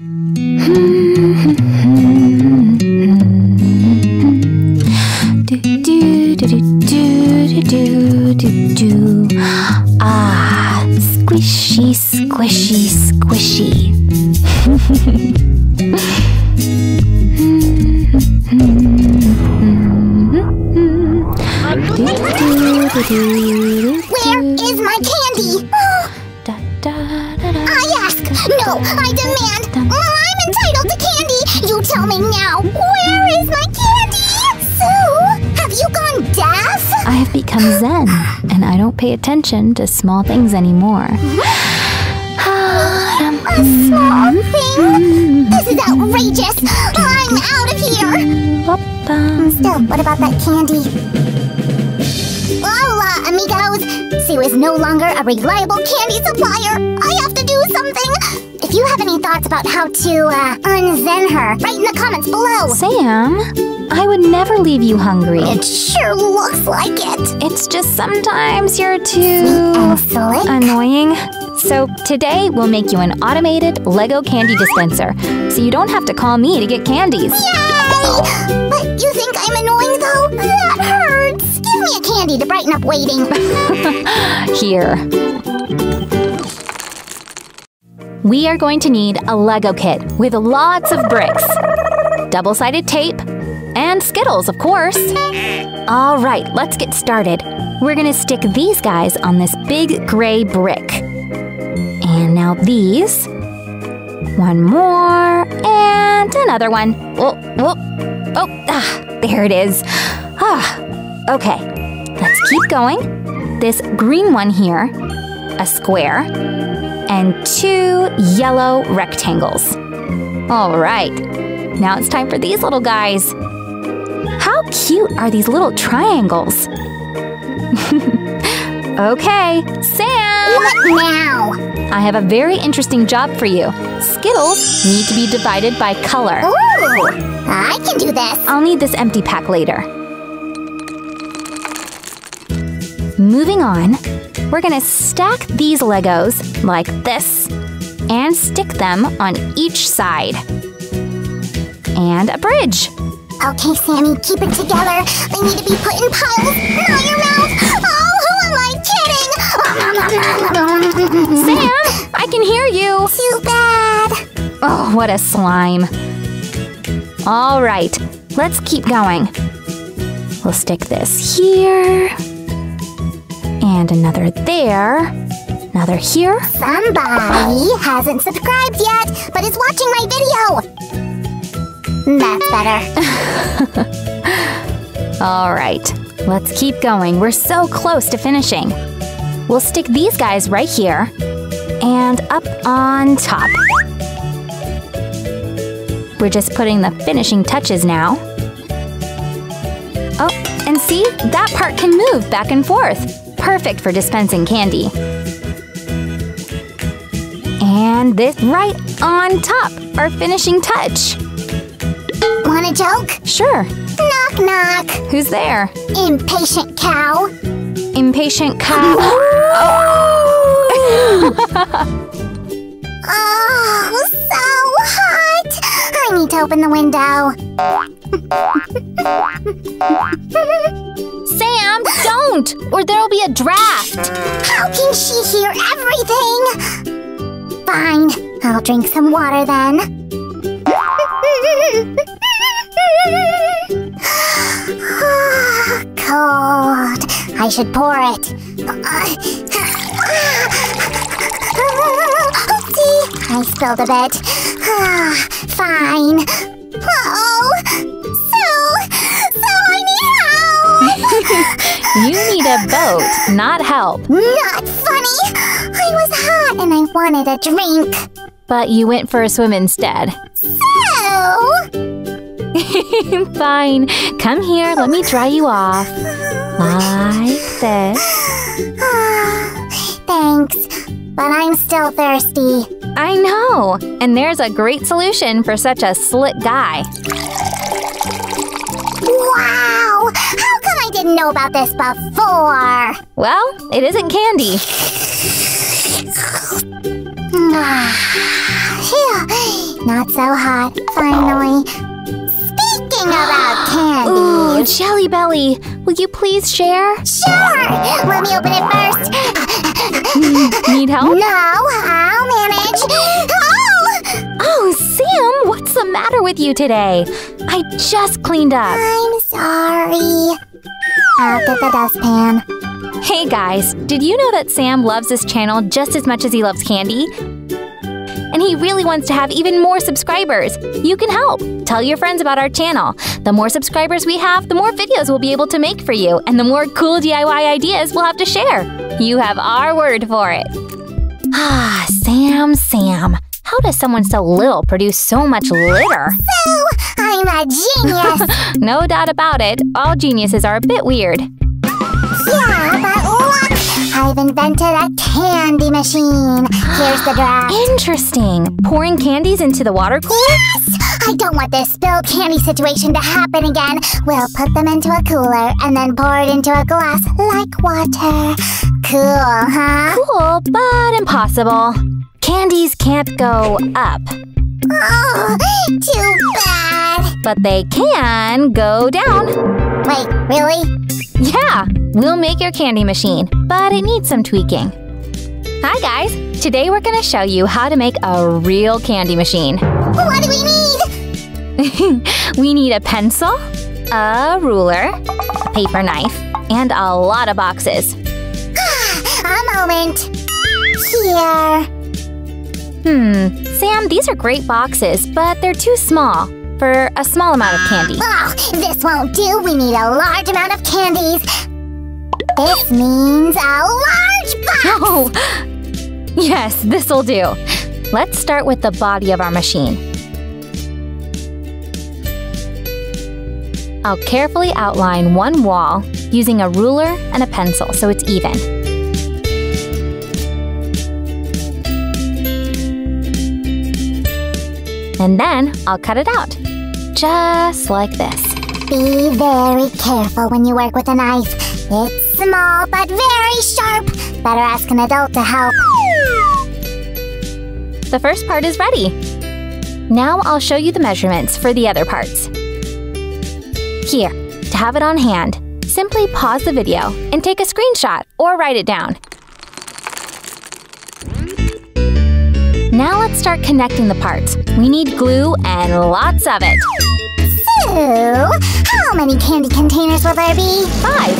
Ah, attention to small things anymore. A small thing? This is outrageous. I'm out of here. Still, what about that candy? Hola, amigos. Sue is no longer a reliable candy supplier. I have to do something. If you have any thoughts about how to uh, unzen her, write in the comments below. Sam, I would never leave you hungry. It sure looks like it. It's just sometimes you're too annoying. So today we'll make you an automated Lego candy dispenser, so you don't have to call me to get candies. Yay! But you think I'm annoying though? That hurts. Give me a candy to brighten up waiting. Here. We are going to need a Lego kit with lots of bricks, double-sided tape, and Skittles, of course. All right, let's get started. We're gonna stick these guys on this big gray brick. And now these. One more, and another one. Oh, oh, oh, ah, there it is. Ah, okay. Let's keep going. This green one here, a square, and two yellow rectangles. All right, now it's time for these little guys. How cute are these little triangles? okay, Sam! what now? I have a very interesting job for you. Skittles need to be divided by color. Ooh, I can do this. I'll need this empty pack later. Moving on, we're gonna stack these Legos like this and stick them on each side. And a bridge. Okay, Sammy, keep it together. They need to be put in piles, not your mouth. Oh, who am I kidding? Sam, I can hear you. Too bad. Oh, what a slime. All right, let's keep going. We'll stick this here. And another there. Another here. Somebody hasn't subscribed yet, but is watching my video. That's better. All right, let's keep going. We're so close to finishing. We'll stick these guys right here and up on top. We're just putting the finishing touches now. Oh, and see, that part can move back and forth. Perfect for dispensing candy. And this right on top, our finishing touch. Want a joke? Sure, Knock, knock. who's there? Impatient cow. Impatient cow. Oh, so hot. I need to open the window. Sam, don't! Or there'll be a draft! How can she hear everything? Fine, I'll drink some water then. Cold. I should pour it. Oopsie, I spilled a bit. Fine. Oh, Sue! Sue, I need help! You need a boat, not help. Not funny! I was hot and I wanted a drink. But you went for a swim instead. So, Fine. Come here, let me dry you off. Like this. thanks, but I'm still thirsty. I know! And there's a great solution for such a slick guy. Wow! How come I didn't know about this before? Well, it isn't candy. Phew. not so hot, finally. Speaking about candy... Ooh. Jelly Belly, will you please share? Sure! Let me open it first. Hmm, need help? No, I'll manage. Oh! Oh, Sam, what's the matter with you today? I just cleaned up. I'm sorry. I'll get the dustpan. Hey guys, did you know that Sam loves this channel just as much as he loves candy? And he really wants to have even more subscribers. You can help. Tell your friends about our channel. The more subscribers we have, the more videos we'll be able to make for you, and the more cool DIY ideas we'll have to share. You have our word for it. Ah, Sam, Sam. How does someone so little produce so much litter? So, I'm a genius. No doubt about it, all geniuses are a bit weird. Yeah, but look! I've invented a candy machine. Here's the draft. Interesting. Pouring candies into the water cooler? Yes! I don't want this spilled candy situation to happen again. We'll put them into a cooler and then pour it into a glass like water. Cool, huh? Cool, but impossible. Candies can't go up, Oh, too bad. but they can go down. Wait, really? Yeah, we'll make your candy machine, but it needs some tweaking. Hi guys! Today we're gonna show you how to make a real candy machine. What do we need? we need a pencil, a ruler, a paper knife, and a lot of boxes. a moment. Here. Hmm, Sam, these are great boxes, but they're too small for a small amount of candy. Oh, this won't do. We need a large amount of candies. This means a large box. Oh! Yes, this'll do. Let's start with the body of our machine. I'll carefully outline one wall using a ruler and a pencil so it's even. And then I'll cut it out. Just like this. Be very careful when you work with a knife. It's small but very sharp. Better ask an adult to help. The first part is ready. Now I'll show you the measurements for the other parts. Here, to have it on hand, simply pause the video and take a screenshot or write it down. Now let's start connecting the parts. We need glue and lots of it. So, how many candy containers will there be? Five.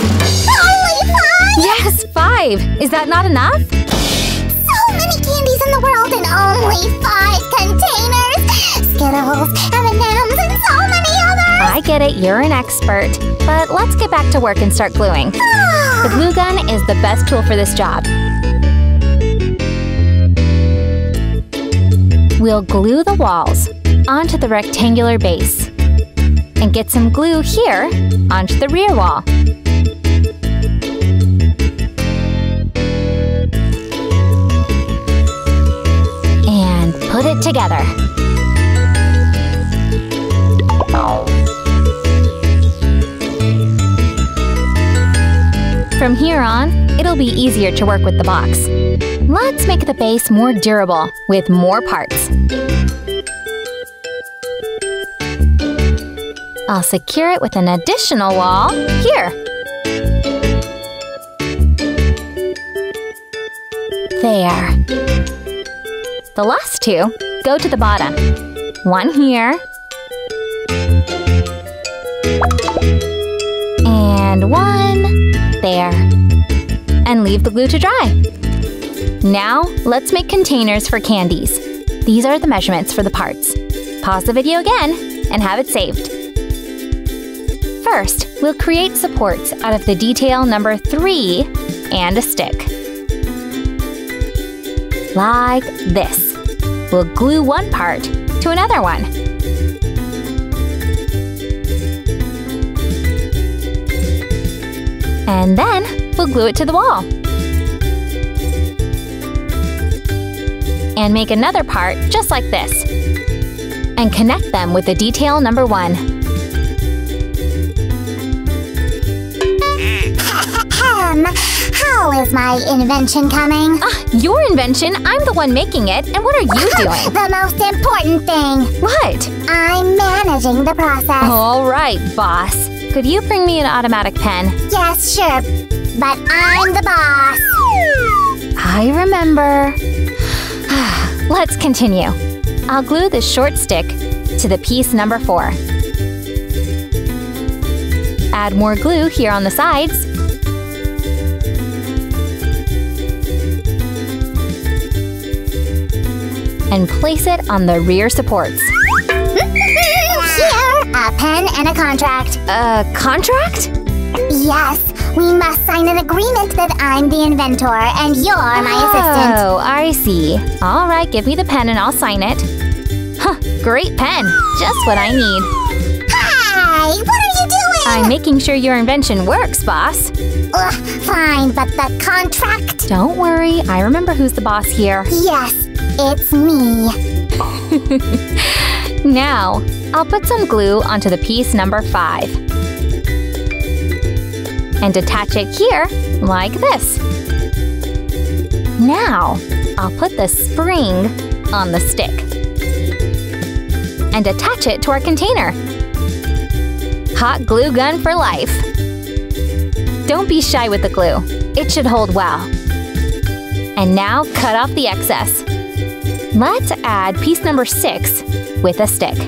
Only five? Yes, five. Is that not enough? So many candies in the world and only five containers. Skittles, M&Ms, and so many others. I get it, you're an expert. But let's get back to work and start gluing. Ah. The glue gun is the best tool for this job. We'll glue the walls onto the rectangular base and get some glue here onto the rear wall. And put it together. From here on, it'll be easier to work with the box. Let's make the base more durable with more parts. I'll secure it with an additional wall here. There. The last two go to the bottom. One here. And one there. And leave the glue to dry. Now, let's make containers for candies. These are the measurements for the parts. Pause the video again and have it saved. First, we'll create supports out of the detail number 3 and a stick. Like this. We'll glue one part to another one. And then we'll glue it to the wall. And make another part just like this. And connect them with the detail number 1. hell is my invention coming? Uh, your invention? I'm the one making it, and what are you doing? the most important thing. What? I'm managing the process. All right, boss. Could you bring me an automatic pen? Yes, sure. But I'm the boss. I remember. Let's continue. I'll glue the short stick to the piece number four. Add more glue here on the sides And place it on the rear supports. Here, a pen and a contract. A contract? Yes, we must sign an agreement that I'm the inventor and you're my oh, assistant. Oh, I see. All right, give me the pen and I'll sign it. Huh, great pen. Just what I need. Hey, what are you doing? I'm making sure your invention works, boss. Ugh, fine, but the contract? Don't worry, I remember who's the boss here. Yes, it's me. Now, I'll put some glue onto the piece number five. And attach it here, like this. Now, I'll put the spring on the stick. And attach it to our container. Hot glue gun for life. Don't be shy with the glue. It should hold well. And now cut off the excess. Let's add piece number six with a stick.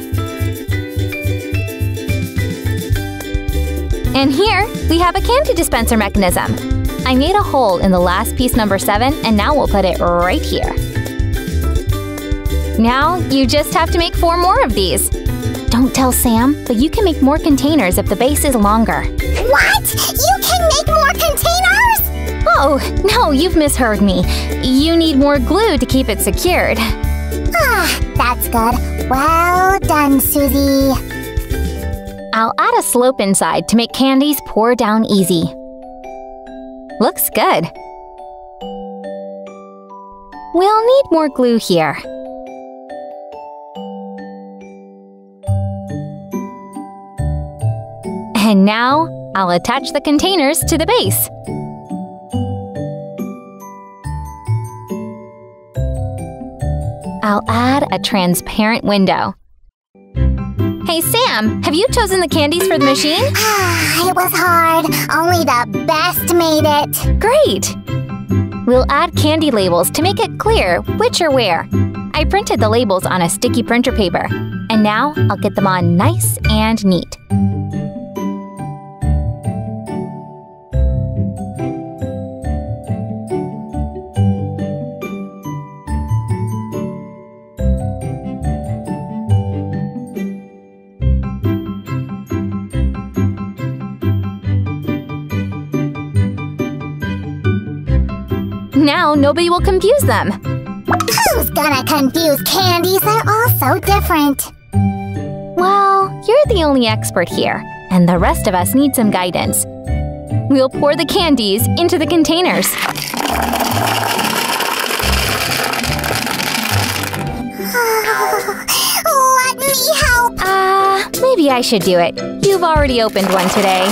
And here, we have a candy dispenser mechanism. I made a hole in the last piece number seven, and now we'll put it right here. Now, you just have to make four more of these. Don't tell Sam, but you can make more containers if the base is longer. What? You can make more containers? Oh, no, you've misheard me. You need more glue to keep it secured. Ah, that's good. Well done, Susie. I'll add a slope inside to make candies pour down easy. Looks good. We'll need more glue here. And now, I'll attach the containers to the base. I'll add a transparent window. Hey Sam, have you chosen the candies for the machine? Ah, it was hard. Only the best made it. Great! We'll add candy labels to make it clear which are where. I printed the labels on a sticky printer paper, and now I'll get them on nice and neat. Nobody will confuse them. Who's gonna confuse candies? They're all so different. Well, you're the only expert here, and the rest of us need some guidance. We'll pour the candies into the containers. Let me help. Ah, uh, maybe I should do it. You've already opened one today.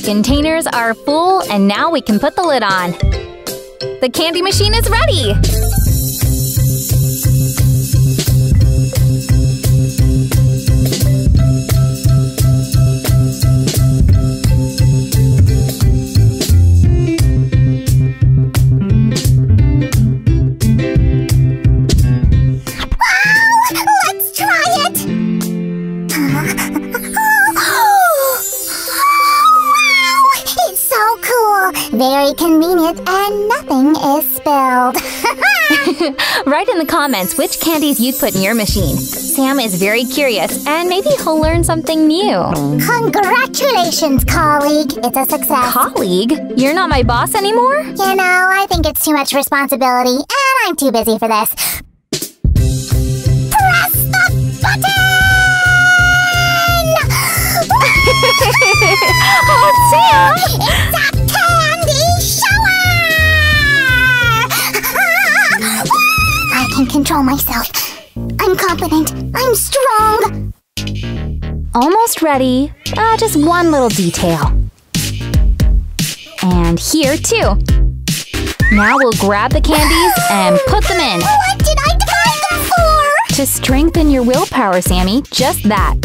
The containers are full, and now we can put the lid on. The candy machine is ready! Very convenient, and nothing is spilled. Write in the comments which candies you'd put in your machine. Sam is very curious, and maybe he'll learn something new. Congratulations, colleague. It's a success. Colleague, you're not my boss anymore? You know, I think it's too much responsibility, and I'm too busy for this. Press the button! oh, Sam! can control myself. I'm confident. I'm strong. Almost ready. Uh, just one little detail. And here too. Now we'll grab the candies and put them in. What did I divide them for? To strengthen your willpower, Sammy. Just that.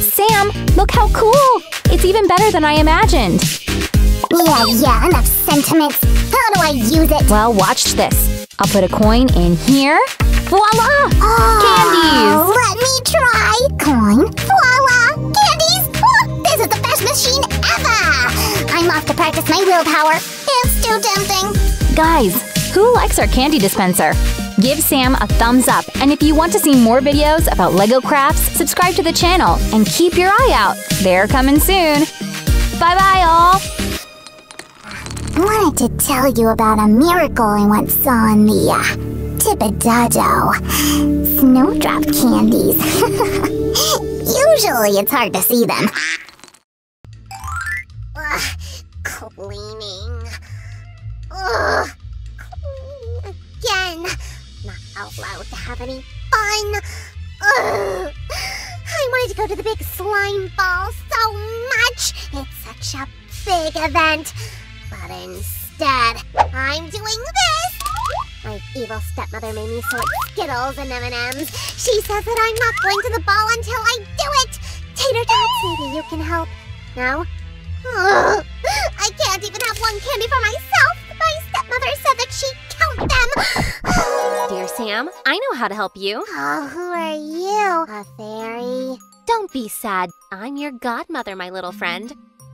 Sam, look how cool! It's even better than I imagined. Yeah, yeah, enough sentiments. How do I use it? Well, watch this. I'll put a coin in here. Voila! Oh, Let me try. Coin. Voila. Candies. Oh, this is the best machine ever. I'm off to practice my willpower. It's too tempting. Guys, who likes our candy dispenser? Give Sam a thumbs up, and if you want to see more videos about LEGO crafts, subscribe to the channel and keep your eye out. They're coming soon. Bye-bye, all! I wanted to tell you about a miracle I once saw in the, uh, Tipidado. Snowdrop candies. Usually it's hard to see them. Ugh, cleaning. Ugh, cleaning again. Not out loud to have any fun. Ugh. I wanted to go to the big slime ball so much. It's such a big event. But instead, I'm doing this. My evil stepmother made me sort Skittles and M&Ms. She says that I'm not going to the ball until I do it. Tater Tots, maybe you can help. No? Ugh, I can't even have one candy for myself. My stepmother said that she'd count them. Dear Sam, I know how to help you. Oh, who are you? A fairy? Don't be sad. I'm your godmother, my little friend.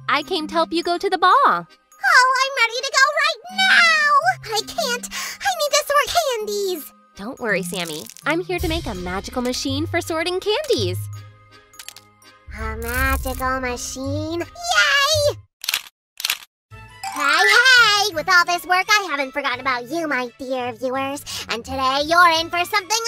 I came to help you go to the ball. Oh, I'm ready to go right now! But I can't. I need to sort candies. Don't worry, Sammy. I'm here to make a magical machine for sorting candies. A magical machine? Yay! Hey, hey! With all this work, I haven't forgotten about you, my dear viewers. And today, you're in for something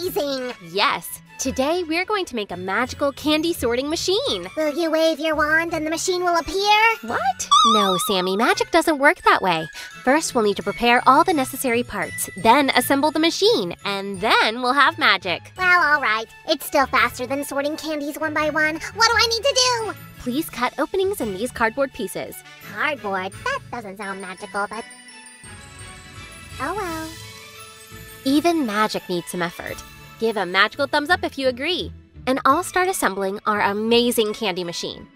amazing! Yes, today we're going to make a magical candy sorting machine. Will you wave your wand and the machine will appear? What? No, Sammy, magic doesn't work that way. First, we'll need to prepare all the necessary parts, then assemble the machine, and then we'll have magic. Well, alright. It's still faster than sorting candies one by one. What do I need to do? Please cut openings in these cardboard pieces. Cardboard? That doesn't sound magical, but. Oh well. Even magic needs some effort. Give a magical thumbs up if you agree. And I'll start assembling our amazing candy machine.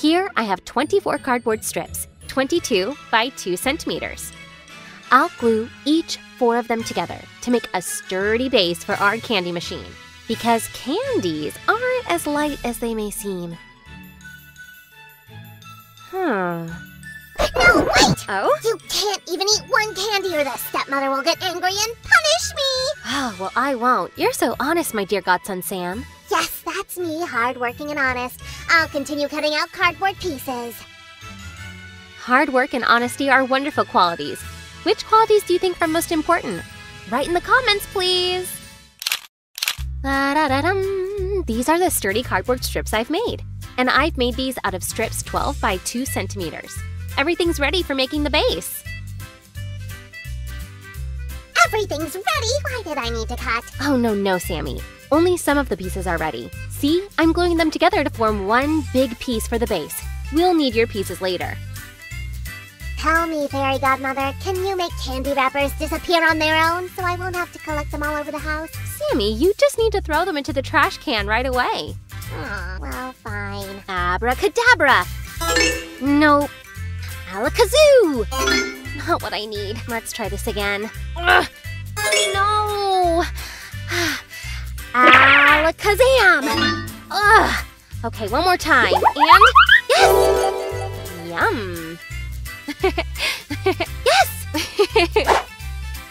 Here I have 24 cardboard strips, 22 by 2 centimeters. I'll glue each four of them together to make a sturdy base for our candy machine. Because candies aren't as light as they may seem. Hmm. No, wait! Oh? You can't even eat one candy or the stepmother will get angry and punish me! Oh, well, I won't. You're so honest, my dear godson Sam. Yes, that's me, hardworking and honest. I'll continue cutting out cardboard pieces. Hard work and honesty are wonderful qualities. Which qualities do you think are most important? Write in the comments, please. Da-da-da-dum. These are the sturdy cardboard strips I've made. And I've made these out of strips 12 by 2 centimeters. Everything's ready for making the base. Everything's ready! Why did I need to cut? Oh, no, no, Sammy. Only some of the pieces are ready. See, I'm gluing them together to form one big piece for the base. We'll need your pieces later. Tell me, Fairy Godmother, can you make candy wrappers disappear on their own so I won't have to collect them all over the house? Sammy, you just need to throw them into the trash can right away. Aw, well, fine. Abracadabra! Nope. Alakazoo! Not what I need. Let's try this again. Ugh. No! Ah! Alakazam! Ugh. Okay, one more time. And yes! Yum! yes!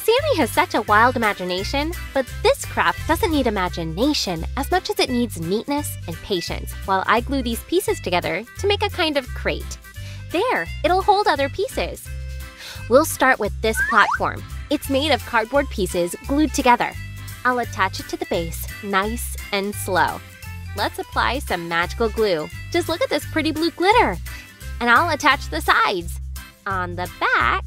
Sammy has such a wild imagination, but this craft doesn't need imagination as much as it needs neatness and patience while I glue these pieces together to make a kind of crate. There, it'll hold other pieces. We'll start with this platform. It's made of cardboard pieces glued together. I'll attach it to the base, nice and slow. Let's apply some magical glue. Just look at this pretty blue glitter. And I'll attach the sides. On the back,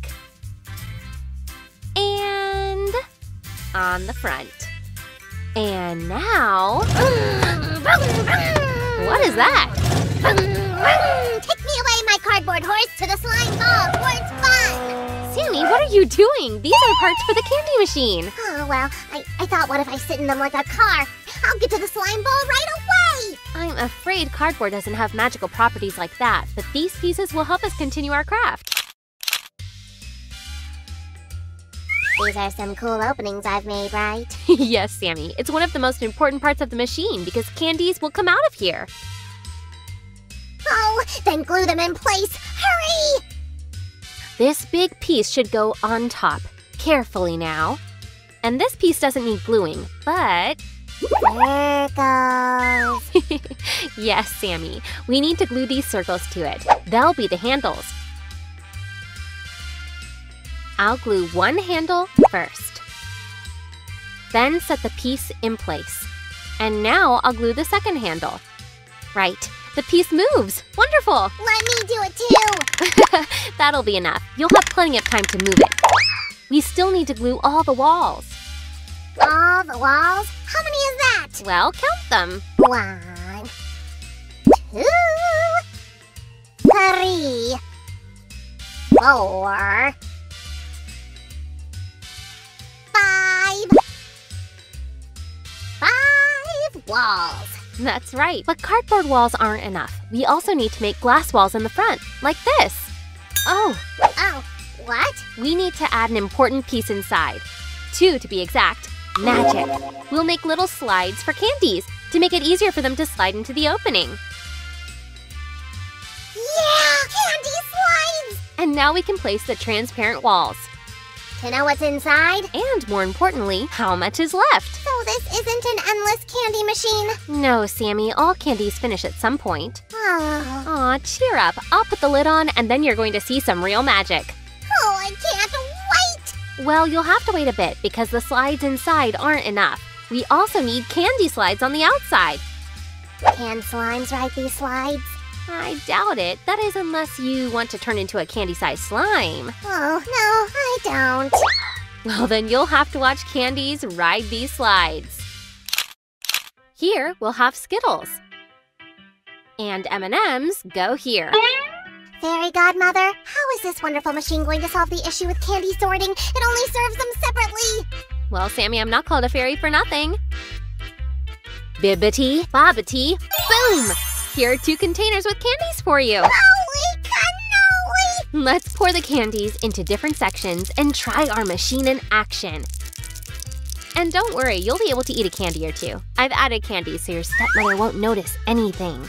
and on the front. And now, What is that? Cardboard horse, to the slime ball fun! Sammy, what are you doing? These are parts for the candy machine. Oh, well, I, I thought what if I sit in them like a car? I'll get to the slime ball right away! I'm afraid cardboard doesn't have magical properties like that, but these pieces will help us continue our craft. These are some cool openings I've made, right? yes, Sammy. It's one of the most important parts of the machine because candies will come out of here. Then glue them in place! Hurry! This big piece should go on top. Carefully now. And this piece doesn't need gluing, but... Circles! yes, Sammy. We need to glue these circles to it. They'll be the handles. I'll glue one handle first. Then set the piece in place. And now I'll glue the second handle. Right, the piece moves. Wonderful! Let me do it too! That'll be enough. You'll have plenty of time to move it. We still need to glue all the walls. All the walls? How many is that? Well, count them. One, two, three, four, five, five walls. That's right. But cardboard walls aren't enough. We also need to make glass walls in the front, like this. Oh, Oh, what? we need to add an important piece inside. Two to be exact. Magic. We'll make little slides for candies to make it easier for them to slide into the opening. Yeah, candy slides! And now we can place the transparent walls. To know what's inside? And more importantly, how much is left. So this isn't an endless candy machine? No, Sammy, all candies finish at some point. Oh, Aw, cheer up. I'll put the lid on and then you're going to see some real magic. oh I can't wait! Well, you'll have to wait a bit because the slides inside aren't enough. We also need candy slides on the outside. Can slimes ride these slides? I doubt it. That is, unless you want to turn into a candy sized slime. Oh, no, I don't. Well, then you'll have to watch candies ride these slides. Here we'll have Skittles. And M&Ms go here. Fairy Godmother, how is this wonderful machine going to solve the issue with candy sorting? It only serves them separately. Well, Sammy, I'm not called a fairy for nothing. Bibbity, bobbity, boom! Here are two containers with candies for you. Holy cannoli! Let's pour the candies into different sections and try our machine in action. And don't worry, you'll be able to eat a candy or two. I've added candy so your stepmother won't notice anything.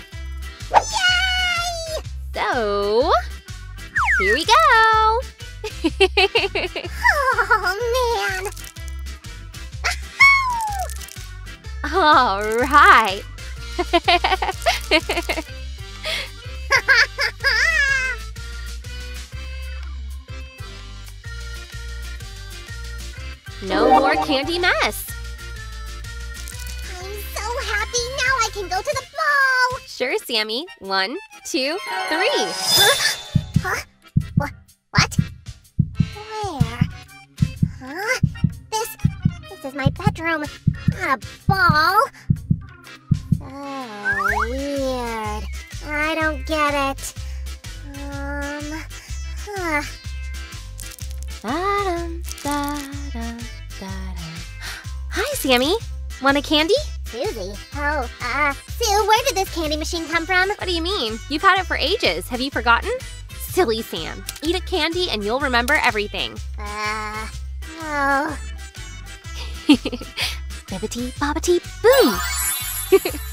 Yay! So, here we go! Oh, man. All right. No more candy mess. I'm so happy now I can go to the ball. Sure, Sammy. One, two, three. Huh? What? What? Where? Huh? This, this is my bedroom, not a ball. So weird. I don't get it. Um, huh. Da-dum, da-dum, da-dum. Hi, Sammy. Want a candy? Susie. Oh, uh, Sue, where did this candy machine come from? What do you mean? You've had it for ages. Have you forgotten? Silly Sam. Eat a candy and you'll remember everything. Uh, oh. Bibbity bobbity boom!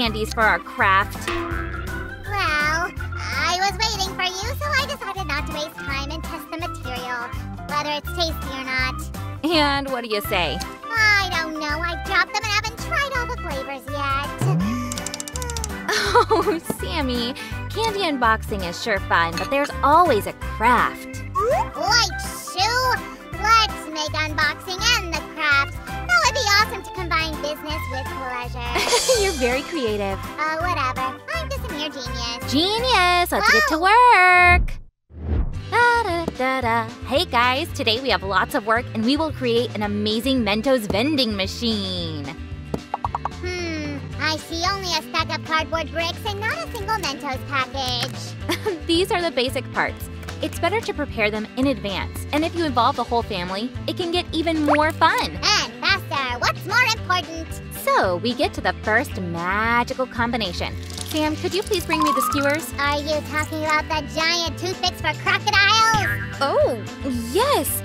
why are you wasting the candies for our craft? Well, I not to waste time and test the material, whether it's tasty or not. And what do you say? I don't know. I've dropped them and haven't tried all the flavors yet. Oh, Sammy, candy unboxing is sure fun, but there's always a craft. Very creative. uh, whatever. I'm just a mere genius. Genius! Let's get to work! Da, da, da, da. Hey guys, today we have lots of work and we will create an amazing Mentos vending machine. Hmm, I see only a stack of cardboard bricks and not a single Mentos package. These are the basic parts. It's better to prepare them in advance, and if you involve the whole family, it can get even more fun. And faster, what's more important? So, we get to the first magical combination. Sam, could you please bring me the skewers? Are you talking about the giant toothpicks for crocodiles? Oh, yes!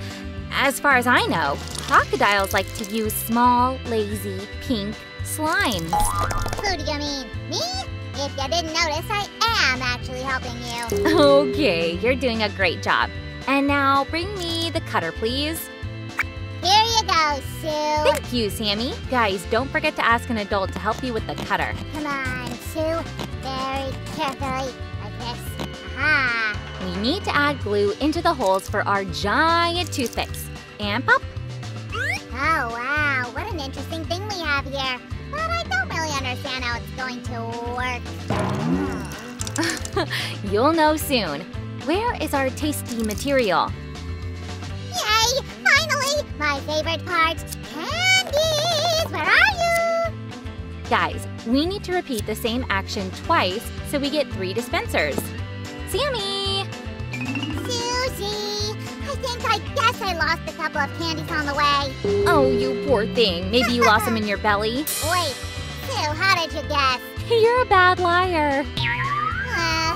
As far as I know, crocodiles like to use small, lazy, pink slimes. Who do you mean? Me? If you didn't notice, I am actually helping you. Okay, you're doing a great job. And now bring me the cutter, please. You go, Sue. Thank you, Sammy. Guys, don't forget to ask an adult to help you with the cutter. Come on, Sue. Very carefully, like this. Aha. We need to add glue into the holes for our giant toothpicks. And pop. Oh, wow. What an interesting thing we have here. But I don't really understand how it's going to work. You'll know soon. Where is our tasty material? Yay! Finally! My favorite part. Candies! Where are you? Guys, we need to repeat the same action twice so we get three dispensers. Sammy! Susie! I think I guess I lost a couple of candies on the way. Oh, you poor thing. Maybe you lost them in your belly. Wait, Sue, how did you guess? You're a bad liar. Uh,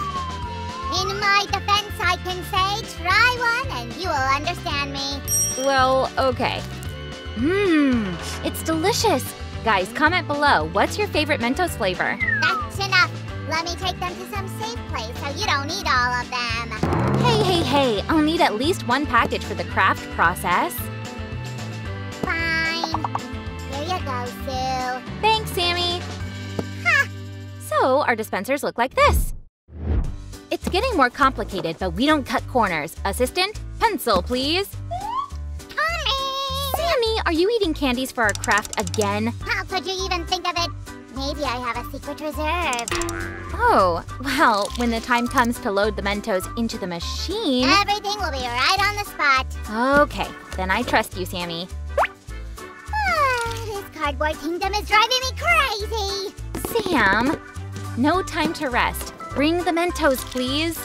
in my defense, I can say try one and you will understand me. Well, okay. Mmm, it's delicious. Guys, comment below. What's your favorite Mentos flavor? That's enough. Let me take them to some safe place so you don't need all of them. Hey, hey, hey, I'll need at least one package for the craft process. Fine. Here you go, Sue. Thanks, Sammy. So, our dispensers look like this. It's getting more complicated, but we don't cut corners. Assistant, pencil, please. Coming! Sammy, are you eating candies for our craft again? How could you even think of it? Maybe I have a secret reserve. Oh, well, when the time comes to load the Mentos into the machine. Everything will be right on the spot. Okay, then I trust you, Sammy. Ah, this cardboard kingdom is driving me crazy. Sam, no time to rest. Bring the Mentos, please.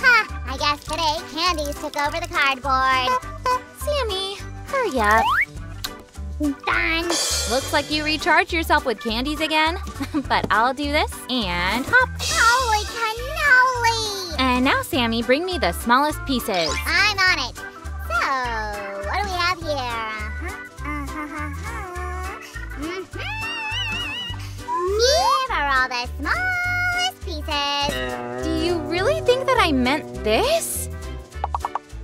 Ha! I guess today candies took over the cardboard. Sammy, hurry up. Done. Looks like you recharged yourself with candies again. but I'll do this and hop. Holy cannoli! And now, Sammy, bring me the smallest pieces. I'm on it. So, what do we have here? Uh-huh. Uh-huh. Mhm. Here are all the smallest pieces. Do you really think that I meant this?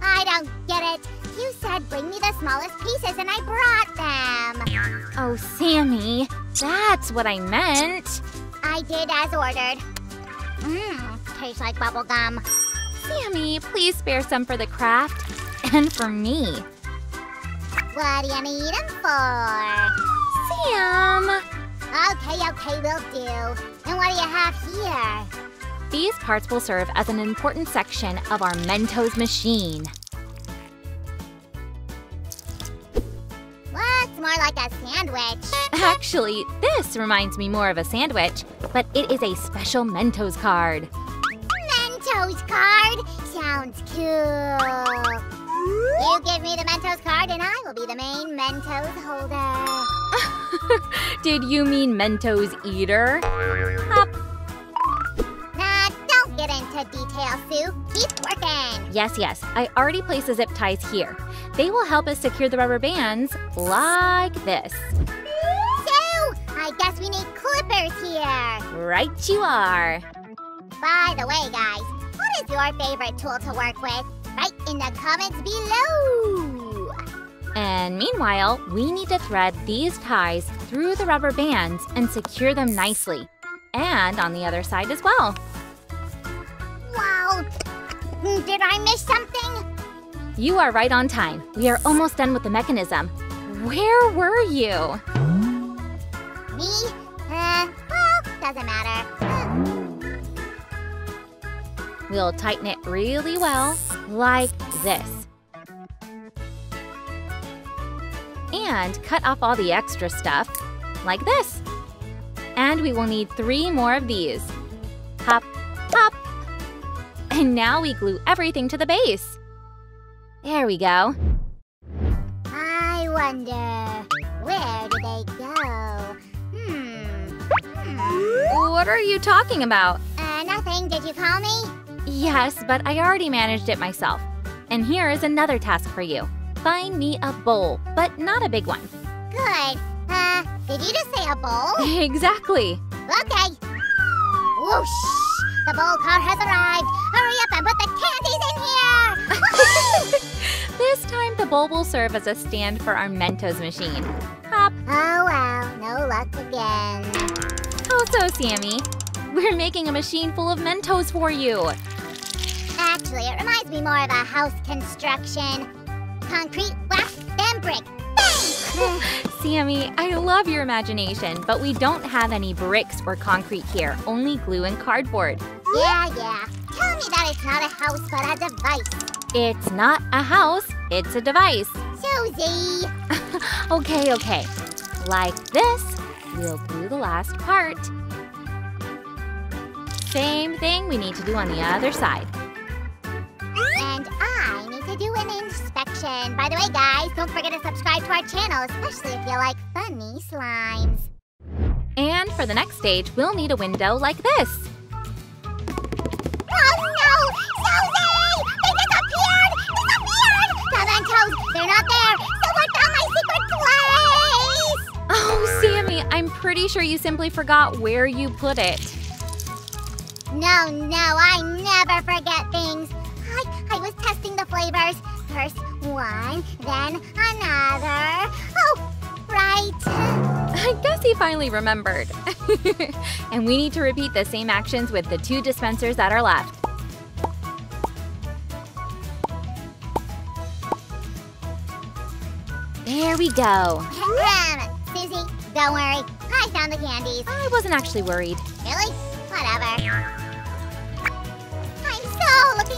I don't get it. You said bring me the smallest pieces and I brought them. Oh, Sammy, that's what I meant. I did as ordered. Mmm, tastes like bubble gum. Sammy, please spare some for the craft and for me. What do you need them for? Sam! Okay, okay, we'll do. And what do you have here? These parts will serve as an important section of our Mentos machine. Looks more like a sandwich. Actually, this reminds me more of a sandwich, but it is a special Mentos card. Mentos card? Sounds cool. You give me the Mentos card and I will be the main Mentos holder. Did you mean Mentos eater? Hop. Nah, don't get into detail, Sue. Keep working. Yes, yes, I already placed the zip ties here. They will help us secure the rubber bands like this. Sue, I guess we need clippers here. Right you are. By the way, guys, what What is your favorite tool to work with? Write in the comments below. And meanwhile, we need to thread these ties through the rubber bands and secure them nicely. And on the other side as well. Wow. Did I miss something? You are right on time. We are almost done with the mechanism. Where were you? Me? Uh, well, doesn't matter. We'll tighten it really well, like this. And cut off all the extra stuff, like this. And we will need three more of these. Hop, hop. And now we glue everything to the base. There we go. I wonder, where do they go? Hmm. hmm. What are you talking about? Uh, nothing. Did you call me? Yes, but I already managed it myself. And here is another task for you. Find me a bowl, but not a big one. Good. Uh, did you just say a bowl? exactly. Okay. Whoosh! The bowl car has arrived. Hurry up and put the candies in here. this time the bowl will serve as a stand for our Mentos machine. Hop. Oh well, no luck again. Also, Sammy? We're making a machine full of Mentos for you. Actually, it reminds me more of a house construction. Concrete, wax, then brick. Bang! Sammy, I love your imagination, but we don't have any bricks or concrete here, only glue and cardboard. yeah, yeah. Tell me that it's not a house but a device. It's not a house, it's a device. Susie! Okay, okay. Like this, we'll glue the last part. Same thing we need to do on the other side. And I need to do an inspection. By the way, guys, don't forget to subscribe to our channel, especially if you like funny slimes. And for the next stage, we'll need a window like this. Oh no! Susie! They disappeared! Disappeared! Mentos! They're not there! Someone found my secret place! Oh, Sammy, I'm pretty sure you simply forgot where you put it. No, no, I never forget things. Flavors. First one, then another. Oh, right. I guess he finally remembered. and we need to repeat the same actions with the two dispensers that are left. There we go. Um, Susie, don't worry. I found the candies. I wasn't actually worried. Really? Whatever.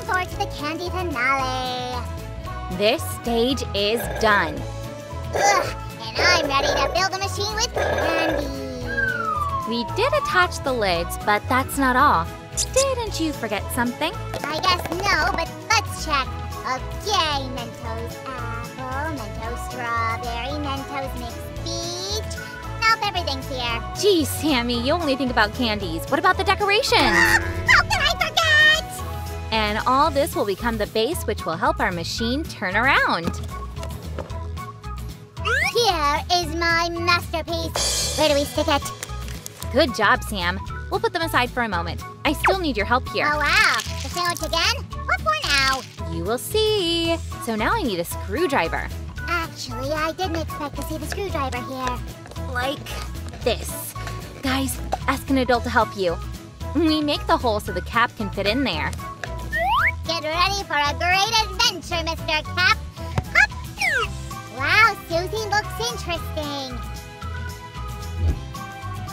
I'm so looking forward to the candy finale. This stage is done. Ugh, and I'm ready to build a machine with candies. We did attach the lids, but that's not all. Didn't you forget something? I guess no, but let's check. Okay, Mentos apple, Mentos strawberry, Mentos mixed peach. Nope, everything's here. Gee, Sammy, you only think about candies. What about the decorations? And all this will become the base which will help our machine turn around. Here is my masterpiece. Where do we stick it? Good job, Sam. We'll put them aside for a moment. I still need your help here. Oh wow, the sandwich again? What for now? You will see. So now I need a screwdriver. Actually, I didn't expect to see the screwdriver here. Like this. Guys, ask an adult to help you. We make the hole so the cap can fit in there. Get ready for a great adventure, Mr. Cap. Hop. Wow, Susie looks interesting.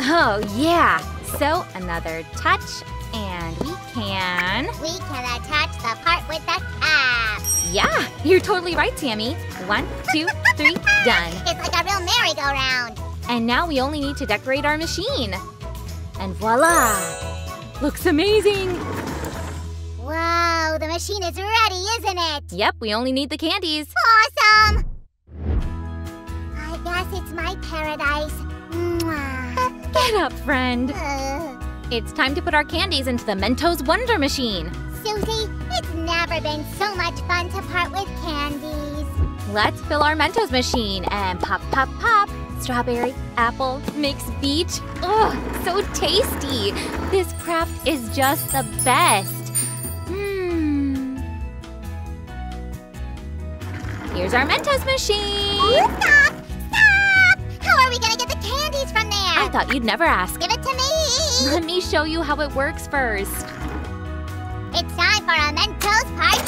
Oh, yeah. So another touch, and we can. We can attach the part with the cap. Yeah, you're totally right, Tammy. One, two, three, done. It's like a real merry-go-round. And now we only need to decorate our machine. And voila! Looks amazing! The machine is ready, isn't it? Yep, we only need the candies. Awesome! I guess it's my paradise. Mwah. Get up, friend. Ugh. It's time to put our candies into the Mentos Wonder Machine. Susie, it's never been so much fun to part with candies. Let's fill our Mentos machine and pop, pop, pop. Strawberry, apple, mixed beach. Ugh, so tasty. This craft is just the best. Here's our Mentos machine. Stop! Stop! How are we gonna get the candies from there? I thought you'd never ask. Give it to me! Let me show you how it works first. It's time for a Mentos party!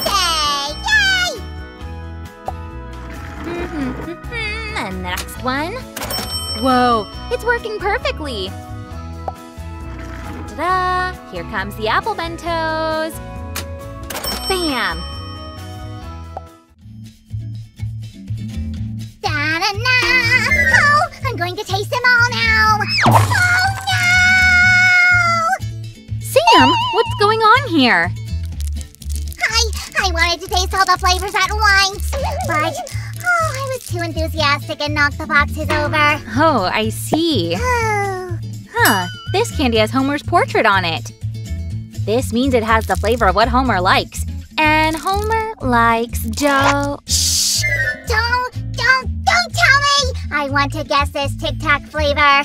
Yay! Mm-hmm. and the next one. Whoa, it's working perfectly. Ta-da! Here comes the apple Mentos. Bam! Oh, I'm going to taste them all now! Oh no! Sam, what's going on here? I, I wanted to taste all the flavors at once, but oh, I was too enthusiastic and knocked the boxes over. Oh, I see. Oh, Huh, this candy has Homer's portrait on it. This means it has the flavor of what Homer likes. And Homer likes Joe. I want to guess this Tic Tac flavor.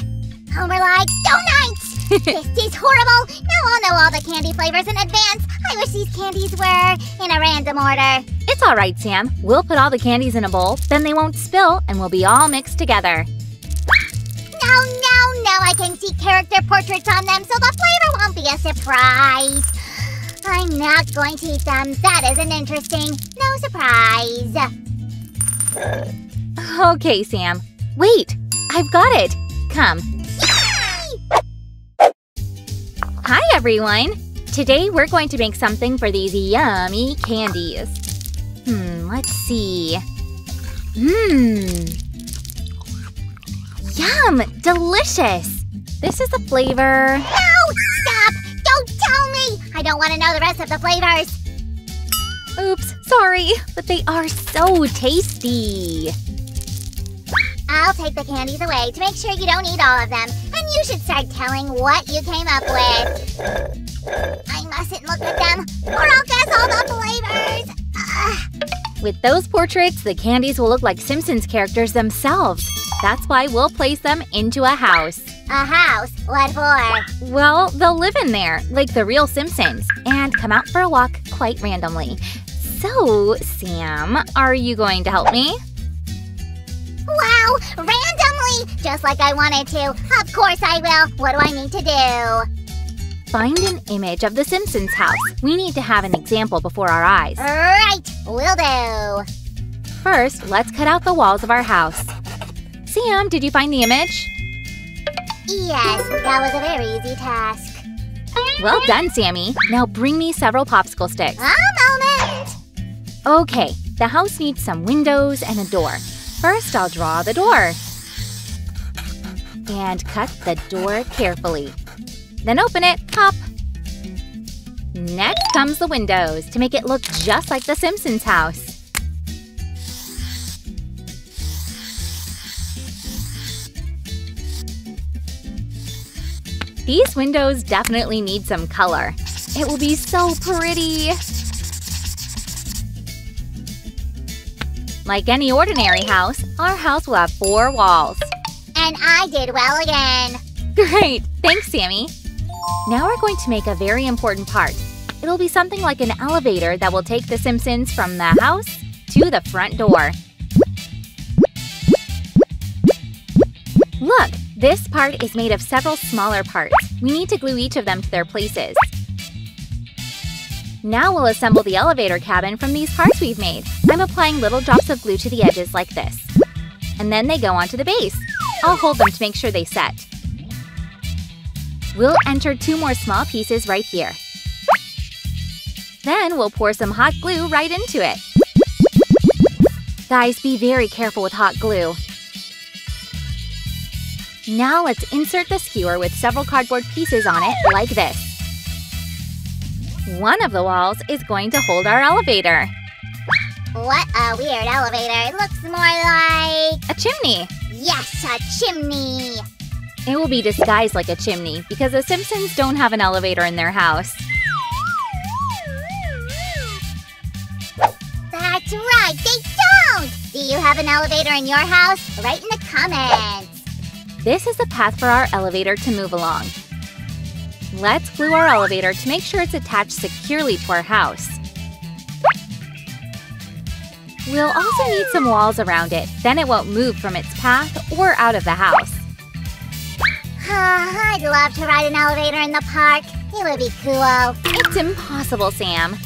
Homer likes donuts! this is horrible! Now I'll know all the candy flavors in advance. I wish these candies were in a random order. It's all right, Sam. We'll put all the candies in a bowl, then they won't spill, and we'll be all mixed together. No, no, no, I can see character portraits on them, so the flavor won't be a surprise. I'm not going to eat them. That isn't interesting. No surprise. Okay, Sam. Wait, I've got it. Come. Hi, everyone. Today we're going to make something for these yummy candies. Hmm, let's see. Mmm. Yum! Delicious! This is the flavor. No! Stop! Don't tell me! I don't want to know the rest of the flavors. Oops, sorry, but they are so tasty. I'll take the candies away to make sure you don't eat all of them. And you should start telling what you came up with. I mustn't look at them, or I'll guess all the flavors. Ugh. With those portraits, the candies will look like Simpsons characters themselves. That's why we'll place them into a house. A house? What for? Well, they'll live in there, like the real Simpsons, and come out for a walk quite randomly. So, Sam, are you going to help me? Wow! Randomly! Just like I wanted to. Of course I will. What do I need to do? Find an image of the Simpsons house. We need to have an example before our eyes. Right! Will do. First, let's cut out the walls of our house. Sam, did you find the image? Yes, that was a very easy task. Well done, Sammy. Now bring me several popsicle sticks. A moment! Okay, the house needs some windows and a door. First, I'll draw the door. And cut the door carefully. Then open it, pop. Next comes the windows to make it look just like the Simpsons house. These windows definitely need some color. It will be so pretty. Like any ordinary house, our house will have four walls. And I did well again. Great! Thanks, Sammy. Now we're going to make a very important part. It'll be something like an elevator that will take the Simpsons from the house to the front door. Look, this part is made of several smaller parts. We need to glue each of them to their places. Now we'll assemble the elevator cabin from these parts we've made. I'm applying little drops of glue to the edges like this. And then they go onto the base. I'll hold them to make sure they set. We'll enter two more small pieces right here. Then we'll pour some hot glue right into it. Guys, be very careful with hot glue. Now let's insert the skewer with several cardboard pieces on it like this. One of the walls is going to hold our elevator. What a weird elevator. It looks more like. A chimney. Yes, a chimney. It will be disguised like a chimney because the Simpsons don't have an elevator in their house. That's right, they don't! Do you have an elevator in your house? Write in the comments. This is the path for our elevator to move along. Let's glue our elevator to make sure it's attached securely to our house. We'll also need some walls around it, then it won't move from its path or out of the house. I'd love to ride an elevator in the park. It would be cool. It's impossible, Sam.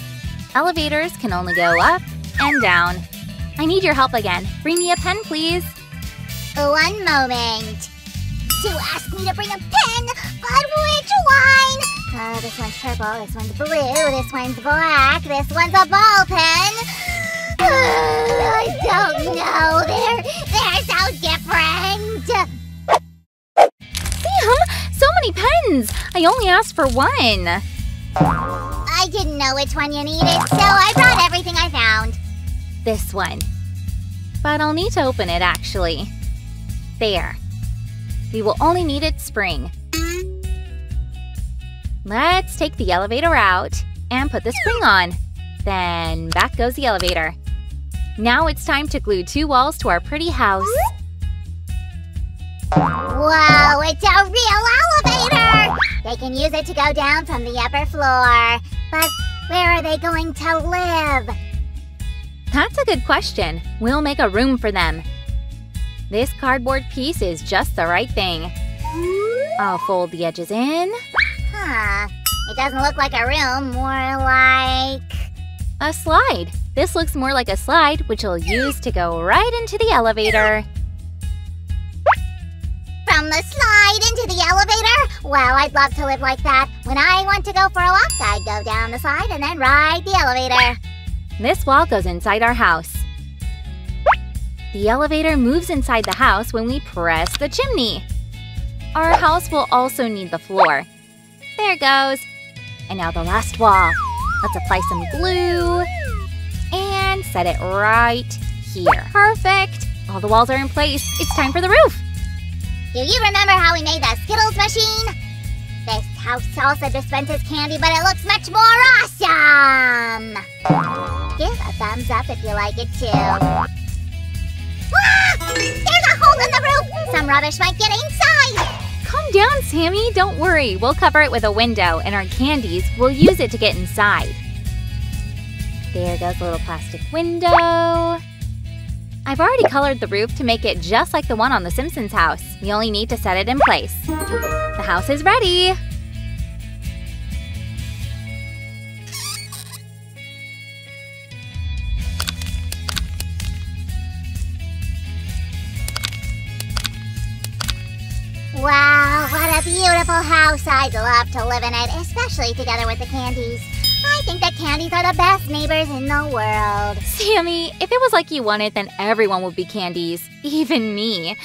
Elevators can only go up and down. I need your help again. Bring me a pen, please. One moment. Sue asked me to bring a pen, but which one? Oh, this one's purple, this one's blue, this one's black, this one's a ball pen. I don't know. They're they're so different. Sam, so many pens. I only asked for one. I didn't know which one you needed, so I brought everything I found. This one. But I'll need to open it actually. There. We will only need its spring. Let's take the elevator out and put the spring on. Then back goes the elevator. Now it's time to glue two walls to our pretty house. Whoa, it's a real elevator! They can use it to go down from the upper floor. But where are they going to live? That's a good question. We'll make a room for them. This cardboard piece is just the right thing. I'll fold the edges in. Huh. It doesn't look like a room, more like... A slide. This looks more like a slide, which you'll use to go right into the elevator. From the slide into the elevator? Well, I'd love to live like that. When I want to go for a walk, I'd go down the slide and then ride the elevator. This wall goes inside our house. The elevator moves inside the house when we press the chimney. Our house will also need the floor. There it goes. And now the last wall. Let's apply some glue and set it right here. Perfect! All the walls are in place. It's time for the roof. Do you remember how we made the Skittles machine? This house also dispenses candy, but it looks much more awesome! Give a thumbs up if you like it too. Ah! There's a hole in the roof! Some rubbish might get inside! Calm down, Sammy. Don't worry. We'll cover it with a window, and our candies, we'll use it to get inside. There goes a little plastic window. I've already colored the roof to make it just like the one on the Simpsons house. You only need to set it in place. The house is ready! Wow, what a beautiful house. I'd love to live in it, especially together with the candies. I think that candies are the best neighbors in the world. Sammy, if it was like you wanted, then everyone would be candies. Even me.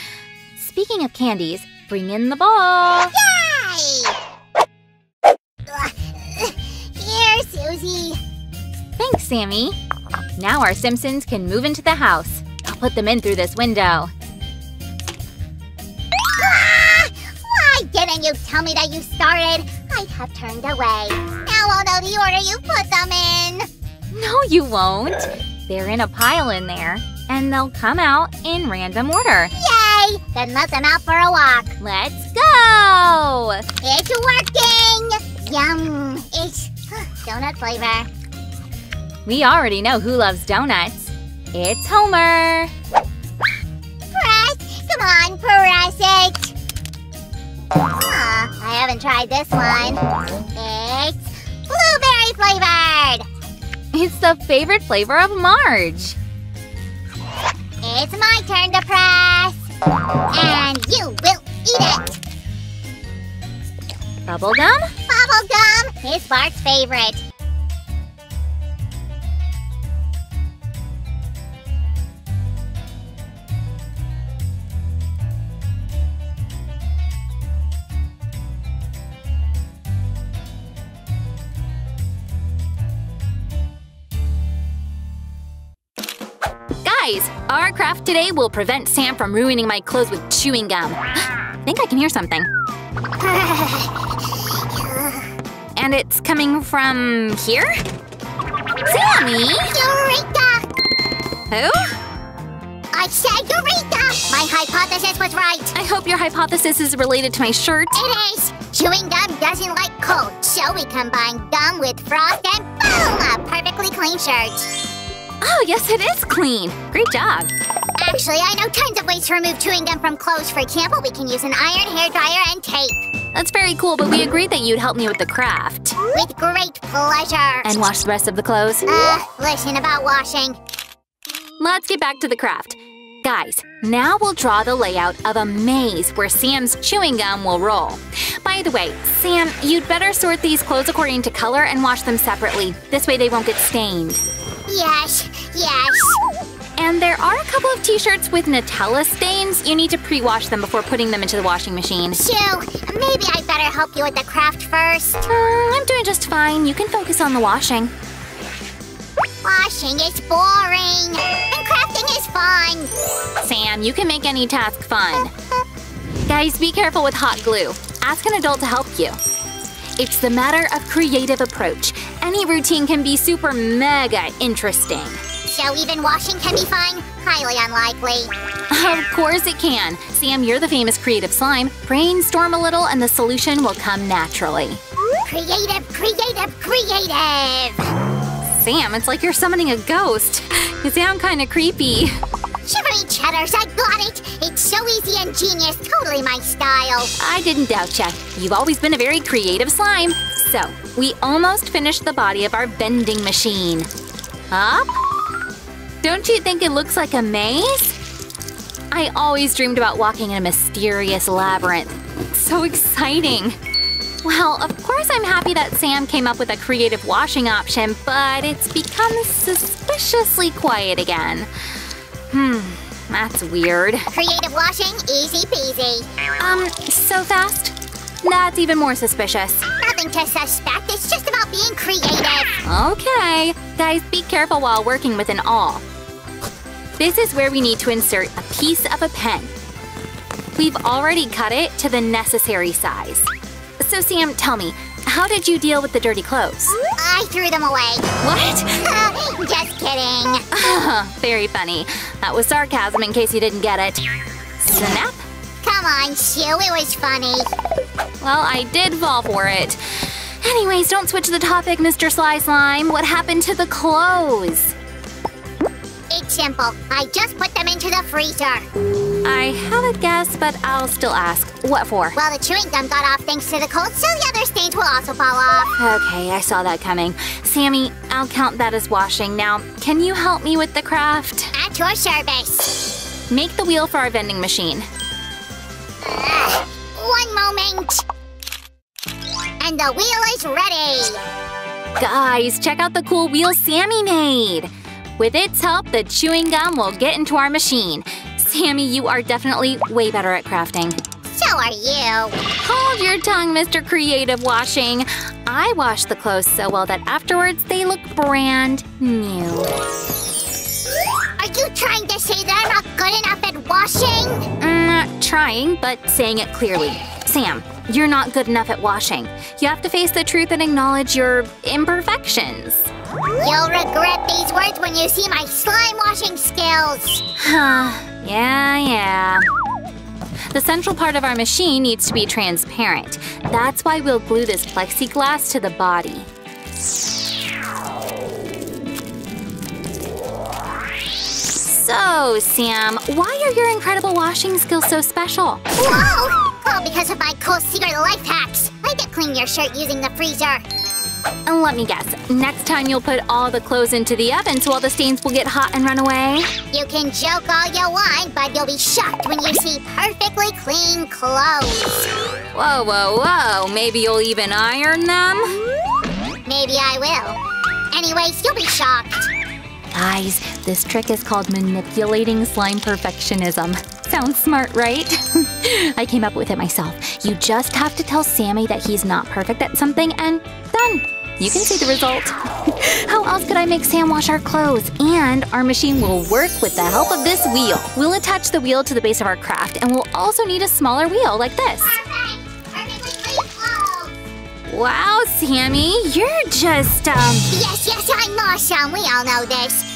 Speaking of candies, bring in the ball. Yay! Here, Susie. Thanks, Sammy. Now our Simpsons can move into the house. I'll put them in through this window. Ah! Why didn't you tell me that you started? I'd have turned away. Now I'll know the order you put them in. No, you won't. They're in a pile in there, and they'll come out in random order. Yay! Then let them out for a walk. Let's go! It's working! Yum! It's donut flavor. We already know who loves donuts. It's Homer! Press! Come on, press it! Huh, I haven't tried this one. It's blueberry flavored! It's the favorite flavor of Marge. It's my turn to press! And you will eat it! Bubblegum? Bubblegum! It's Bart's favorite. Our craft today will prevent Sam from ruining my clothes with chewing gum. I think I can hear something. And it's coming from here? Sammy! Eureka! Who? I said Eureka! My hypothesis was right. I hope your hypothesis is related to my shirt. It is! Chewing gum doesn't like cold, so we combine gum with frost and boom! A perfectly clean shirt. Oh, yes, it is clean. Great job. Actually, I know tons of ways to remove chewing gum from clothes. For example, we can use an iron, hair dryer, and tape. That's very cool, but we agreed that you'd help me with the craft. With great pleasure. And wash the rest of the clothes. Uh, listen about washing. Let's get back to the craft. Guys, now we'll draw the layout of a maze where Sam's chewing gum will roll. By the way, Sam, you'd better sort these clothes according to color and wash them separately. This way they won't get stained. Yes, yes. And there are a couple of t-shirts with Nutella stains. You need to pre-wash them before putting them into the washing machine. Shoo, maybe I better help you with the craft first. Uh, I'm doing just fine. You can focus on the washing. Washing is boring, and crafting is fun. Sam, you can make any task fun. Guys, be careful with hot glue. Ask an adult to help you. It's the matter of creative approach. Any routine can be super mega interesting. So even washing can be fun? Highly unlikely. Of course it can. Sam, you're the famous creative slime. Brainstorm a little and the solution will come naturally. Creative, creative, creative! Sam, it's like you're summoning a ghost. You sound kind of creepy. Shivery cheddars, I got it! It's so easy and genius, totally my style. I didn't doubt ya. You've always been a very creative slime. So, we almost finished the body of our vending machine. Up? Don't you think it looks like a maze? I always dreamed about walking in a mysterious labyrinth. So exciting! Well, of course I'm happy that Sam came up with a creative washing option, but it's become suspiciously quiet again. Hmm, that's weird. Creative washing, easy peasy. Um, so fast? That's even more suspicious. Nothing to suspect, it's just about being creative. Okay. Guys, be careful while working with an awl. This is where we need to insert a piece of a pen. We've already cut it to the necessary size. So Sam, tell me, how did you deal with the dirty clothes? I threw them away. What? just kidding. Very funny. That was sarcasm in case you didn't get it. Snap. Come on, Shoo, it was funny. Well, I did fall for it. Anyways, don't switch the topic, Mr. Sly Slime. What happened to the clothes? It's simple. I just put them into the freezer. I have a guess, but I'll still ask. What for? Well, the chewing gum got off thanks to the cold, so the other stains will also fall off. Okay, I saw that coming. Sammy, I'll count that as washing. Now, can you help me with the craft? At your service. Make the wheel for our vending machine. Ugh, one moment. And the wheel is ready. Guys, check out the cool wheel Sammy made. With its help, the chewing gum will get into our machine. Sammy, you are definitely way better at crafting. So are you. Hold your tongue, Mr. Creative Washing. I wash the clothes so well that afterwards they look brand new. Are you trying to say that I'm not good enough at washing? Mm, trying, but saying it clearly. Sam, you're not good enough at washing. You have to face the truth and acknowledge your imperfections. You'll regret these words when you see my slime washing skills. Huh. yeah, yeah. The central part of our machine needs to be transparent. That's why we'll glue this plexiglass to the body. So, Sam, why are your incredible washing skills so special? Whoa! All because of my cool secret life hacks. I can clean your shirt using the freezer. And let me guess, next time you'll put all the clothes into the oven so all the stains will get hot and run away? You can joke all you want, but you'll be shocked when you see perfectly clean clothes. Whoa, whoa, whoa. Maybe you'll even iron them? Maybe I will. Anyways, you'll be shocked. Guys, this trick is called manipulating slime perfectionism. Sounds smart, right? I came up with it myself. You just have to tell Sammy that he's not perfect at something and done. You can see the result. How else could I make Sam wash our clothes? And our machine will work with the help of this wheel. We'll attach the wheel to the base of our craft and we'll also need a smaller wheel like this. Wow, Sammy, you're just, um... Yes, yes, I'm awesome. We all know this.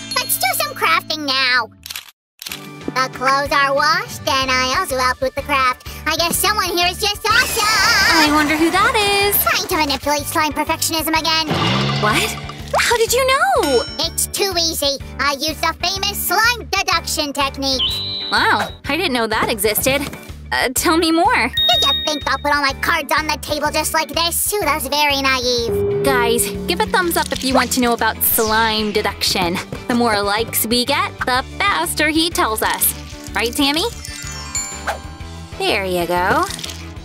Let's do some crafting now. The clothes are washed, and I also helped with the craft. I guess someone here is just awesome! I wonder who that is. Trying to manipulate slime perfectionism again. What? How did you know? It's too easy. I use the famous slime deduction technique. Wow, I didn't know that existed. Uh, tell me more. Do you think I'll put all my cards on the table just like this? Ooh, that's very naive. Guys, give a thumbs up if you want to know about slime deduction. The more likes we get, the faster he tells us. Right, Sammy? There you go.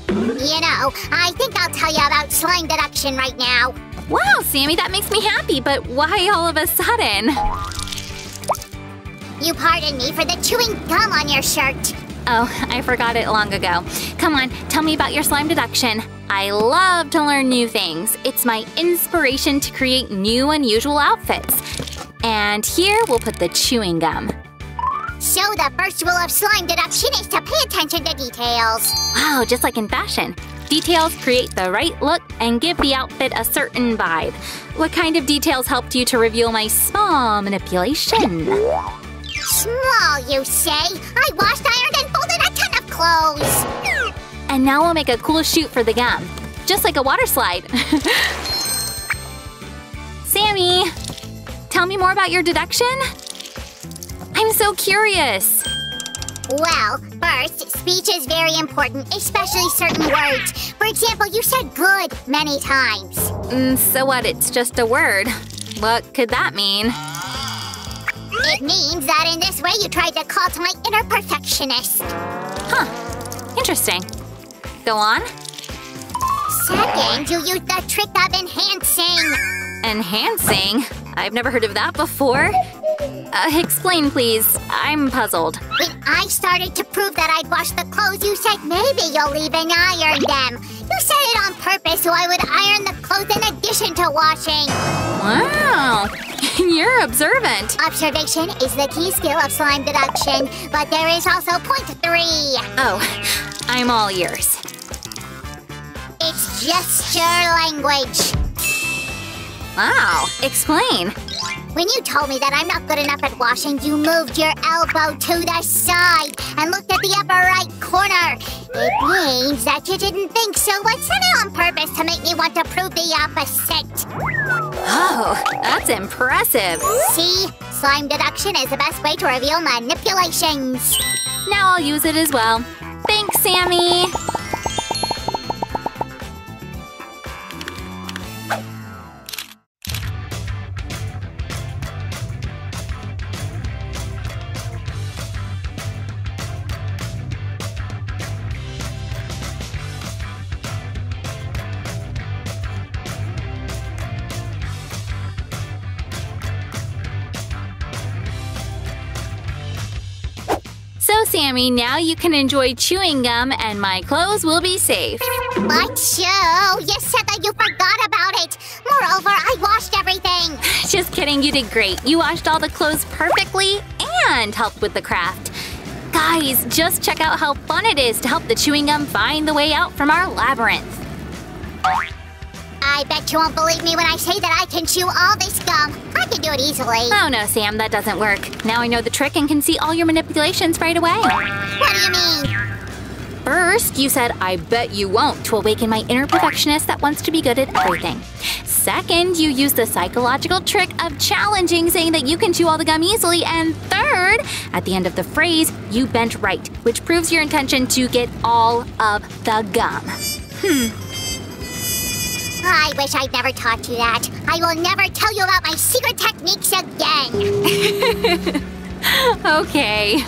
You know, I think I'll tell you about slime deduction right now. Wow, Sammy, that makes me happy, but why all of a sudden? You pardon me for the chewing gum on your shirt. Oh, I forgot it long ago. Come on, tell me about your slime deduction. I love to learn new things. It's my inspiration to create new unusual outfits. And here we'll put the chewing gum. So the first rule of slime deduction is to pay attention to details. Wow, just like in fashion. Details create the right look and give the outfit a certain vibe. What kind of details helped you to reveal my small manipulation? Small, you say? I washed, ironed, clothes. And now we'll make a cool chute for the gum. Just like a water slide. Sammy, tell me more about your deduction? I'm so curious. Well, first, speech is very important, especially certain words. For example, you said good many times. Mm, so what? It's just a word. What could that mean? It means that in this way you tried to call to my inner perfectionist. Huh. Interesting. Go on. Second, you used the trick of enhancing. Enhancing? I've never heard of that before. Uh, explain, please. I'm puzzled. When I started to prove that I'd washed the clothes, you said maybe you'll even iron them. You said it on purpose so I would iron the clothes in addition to washing. Wow. You're observant. Observation is the key skill of slime deduction, but there is also point three. Oh, I'm all ears. It's gesture language. Wow. Explain. When you told me that I'm not good enough at washing, you moved your elbow to the side and looked at the upper right corner. It means that you didn't think so, but said it on purpose to make me want to prove the opposite. Oh, that's impressive. See? Slime deduction is the best way to reveal manipulations. Now I'll use it as well. Thanks, Sammy. Now you can enjoy chewing gum and my clothes will be safe. But Joe, you said that you forgot about it. Moreover, I washed everything. Just kidding, you did great. You washed all the clothes perfectly and helped with the craft. Guys, just check out how fun it is to help the chewing gum find the way out from our labyrinth. I bet you won't believe me when I say that I can chew all this gum. I can do it easily. Oh no, Sam, that doesn't work. Now I know the trick and can see all your manipulations right away. What do you mean? First, you said, I bet you won't, to awaken my inner perfectionist that wants to be good at everything. Second, you used the psychological trick of challenging, saying that you can chew all the gum easily. And third, at the end of the phrase, you bent right, which proves your intention to get all of the gum. Hmm. I wish I'd never taught you that. I will never tell you about my secret techniques again. Okay.